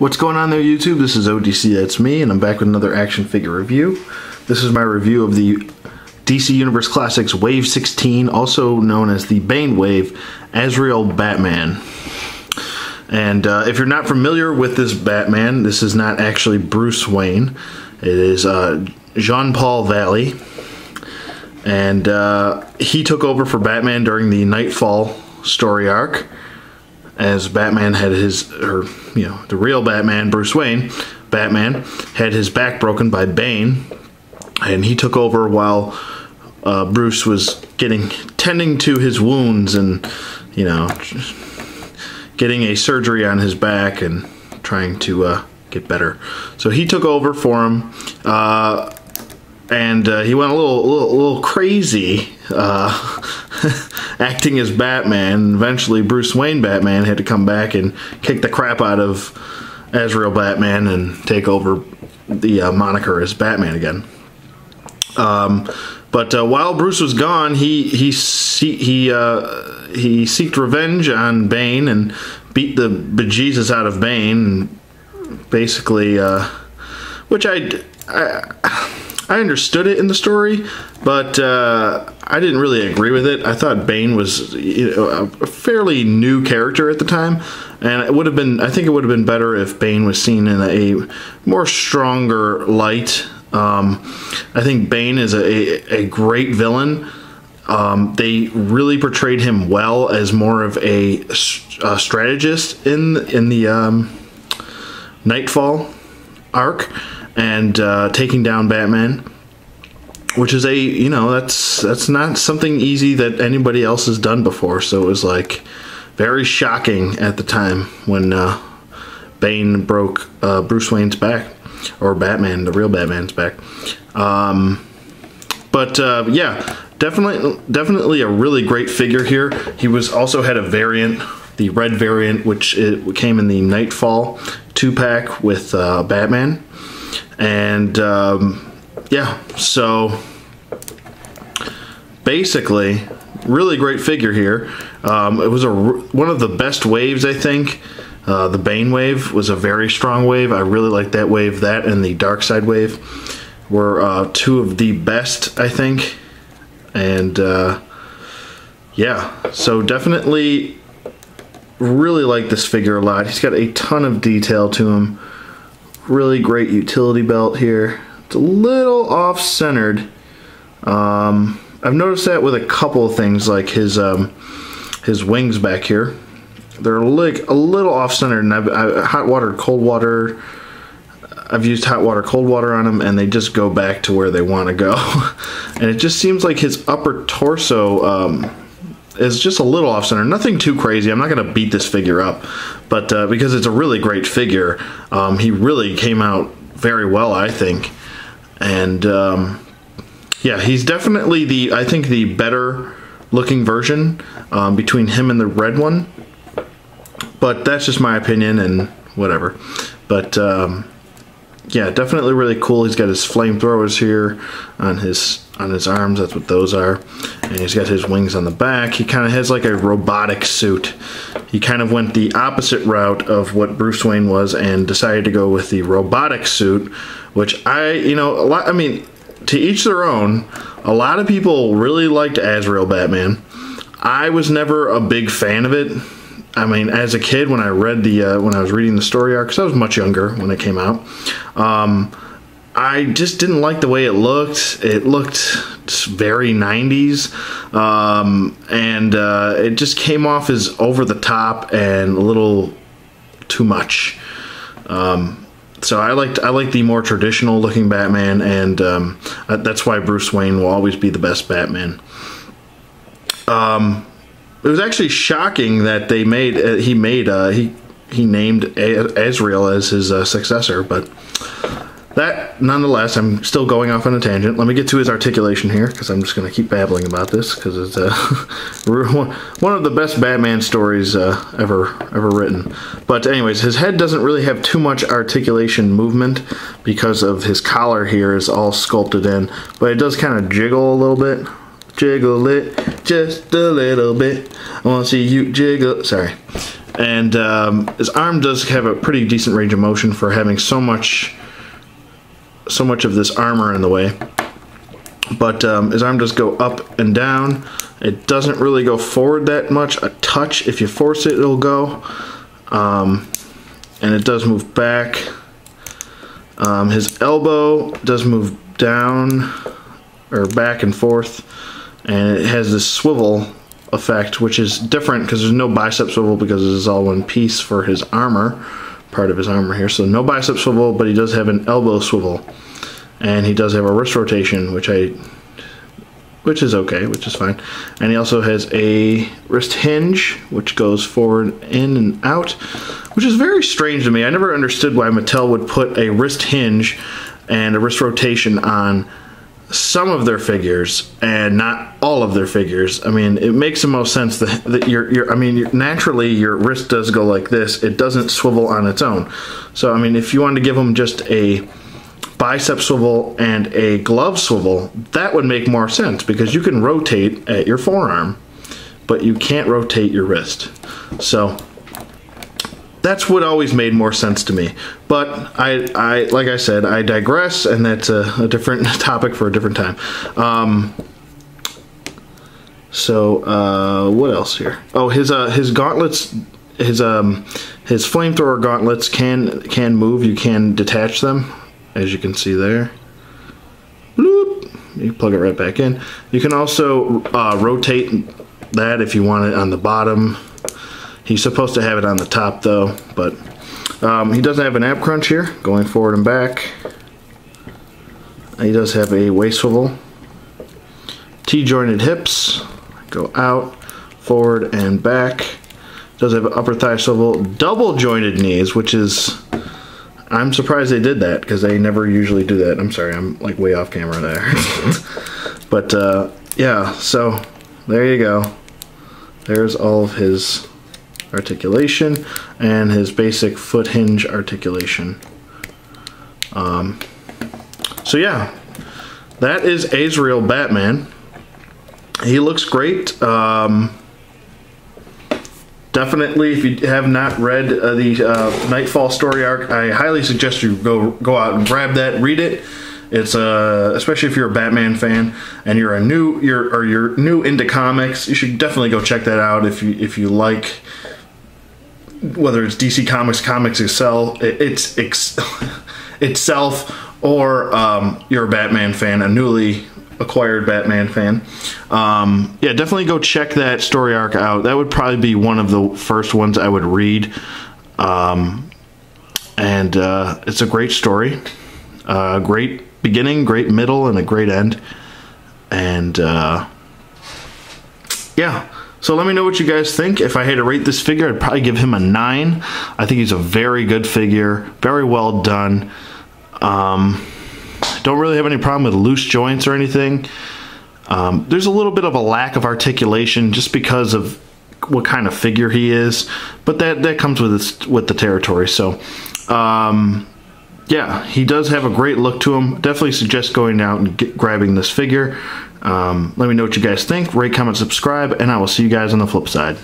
What's going on there, YouTube? This is ODC, that's me, and I'm back with another action figure review. This is my review of the DC Universe Classics Wave 16, also known as the Bane Wave, Azrael Batman. And uh, if you're not familiar with this Batman, this is not actually Bruce Wayne. It is uh, Jean-Paul Valley. And uh, he took over for Batman during the Knightfall story arc as Batman had his, or, you know, the real Batman, Bruce Wayne, Batman, had his back broken by Bane, and he took over while uh, Bruce was getting, tending to his wounds and, you know, getting a surgery on his back and trying to uh, get better. So he took over for him. Uh, and uh, he went a little, little, little crazy, uh, acting as Batman. Eventually, Bruce Wayne Batman had to come back and kick the crap out of Azrael Batman and take over the uh, moniker as Batman again. Um, but uh, while Bruce was gone, he he he uh, he seeked revenge on Bane and beat the bejesus out of Bane, basically. Uh, which I, I I understood it in the story, but uh, I didn't really agree with it. I thought Bane was you know, a fairly new character at the time, and it would have been. I think it would have been better if Bane was seen in a more stronger light. Um, I think Bane is a, a great villain. Um, they really portrayed him well as more of a, a strategist in in the um, Knightfall arc and uh, taking down Batman, which is a you know that's that's not something easy that anybody else has done before. So it was like very shocking at the time when uh, Bane broke uh, Bruce Wayne's back, or Batman, the real Batman's back. Um, but uh, yeah, definitely definitely a really great figure here. He was also had a variant. The red variant, which it came in the Knightfall two pack with uh, Batman, and um, yeah, so basically, really great figure here. Um, it was a one of the best waves, I think. Uh, the Bane wave was a very strong wave. I really like that wave. That and the Darkseid wave were uh, two of the best, I think. And uh, yeah, so definitely really like this figure a lot. He's got a ton of detail to him really great utility belt here. It's a little off-centered. Um, I've noticed that with a couple of things like his um, his wings back here. They're like a little off-centered and I've, I, hot water, cold water. I've used hot water, cold water on them and they just go back to where they want to go. and it just seems like his upper torso um, is just a little off center. Nothing too crazy. I'm not going to beat this figure up, but uh, because it's a really great figure, um, he really came out very well, I think. And um, yeah, he's definitely the I think the better looking version um, between him and the red one. But that's just my opinion and whatever. But um, yeah, definitely really cool. He's got his flamethrowers here on his on his arms. That's what those are. And he's got his wings on the back. He kind of has like a robotic suit. He kind of went the opposite route of what Bruce Wayne was and decided to go with the robotic suit, which I, you know, a lot. I mean, to each their own. A lot of people really liked Azrael Batman. I was never a big fan of it. I mean, as a kid, when I read the uh, when I was reading the story arc, because I was much younger when it came out, um, I just didn't like the way it looked. It looked very 90s, um, and uh, it just came off as over the top and a little too much. Um, so I liked I like the more traditional looking Batman, and um, that's why Bruce Wayne will always be the best Batman. Um, it was actually shocking that they made uh, he made uh, he he named Azrael as his uh, successor, but that nonetheless, I'm still going off on a tangent. Let me get to his articulation here because I'm just going to keep babbling about this because it's uh, one of the best Batman stories uh, ever ever written. But anyways, his head doesn't really have too much articulation movement because of his collar here is all sculpted in, but it does kind of jiggle a little bit jiggle it just a little bit. I want to see you jiggle. Sorry. and um, his arm does have a pretty decent range of motion for having so much so much of this armor in the way. But um, his arm does go up and down. It doesn't really go forward that much. A touch, if you force it, it'll go. Um, and it does move back. Um, his elbow does move down or back and forth, and it has this swivel effect, which is different because there's no bicep swivel because it is all one piece for his armor, part of his armor here. So no bicep swivel, but he does have an elbow swivel, and he does have a wrist rotation, which I, which is okay, which is fine. And he also has a wrist hinge, which goes forward, in, and out, which is very strange to me. I never understood why Mattel would put a wrist hinge and a wrist rotation on some of their figures and not all of their figures. I mean, it makes the most sense that, that you're, I mean, naturally your wrist does go like this. It doesn't swivel on its own. So, I mean, if you wanted to give them just a bicep swivel and a glove swivel, that would make more sense because you can rotate at your forearm, but you can't rotate your wrist. So, that's what always made more sense to me. But I, I like I said, I digress, and that's a, a different topic for a different time. Um, so uh, what else here? Oh, his uh, his gauntlets, his um, his flamethrower gauntlets can can move. You can detach them, as you can see there. Bloop. You plug it right back in. You can also uh, rotate that if you want it on the bottom He's supposed to have it on the top though, but um, he doesn't have an ab crunch here, going forward and back. He does have a waist swivel. T-jointed hips, go out, forward and back. Does have an upper thigh swivel. Double jointed knees, which is, I'm surprised they did that because they never usually do that. I'm sorry, I'm like way off camera there. but uh, yeah, so there you go. There's all of his articulation and his basic foot hinge articulation. Um, so yeah, that is Azrael Batman. He looks great. Um, definitely, if you have not read uh, the uh, Knightfall story arc, I highly suggest you go go out and grab that, read it. It's uh, especially if you're a Batman fan and you're a new you're or you're new into comics, you should definitely go check that out if you if you like whether it's DC Comics, Comics Excel, it's itself, or um, you're a Batman fan, a newly acquired Batman fan. Um, yeah, definitely go check that story arc out. That would probably be one of the first ones I would read. Um, and uh, it's a great story, uh, great beginning, great middle, and a great end. And uh, yeah so let me know what you guys think. If I had to rate this figure, I'd probably give him a 9. I think he's a very good figure, very well done. Um, don't really have any problem with loose joints or anything. Um, there's a little bit of a lack of articulation just because of what kind of figure he is, but that that comes with with the territory. So, um, yeah, he does have a great look to him. Definitely suggest going out and get, grabbing this figure. Um, let me know what you guys think. Rate, comment, subscribe, and I will see you guys on the flip side.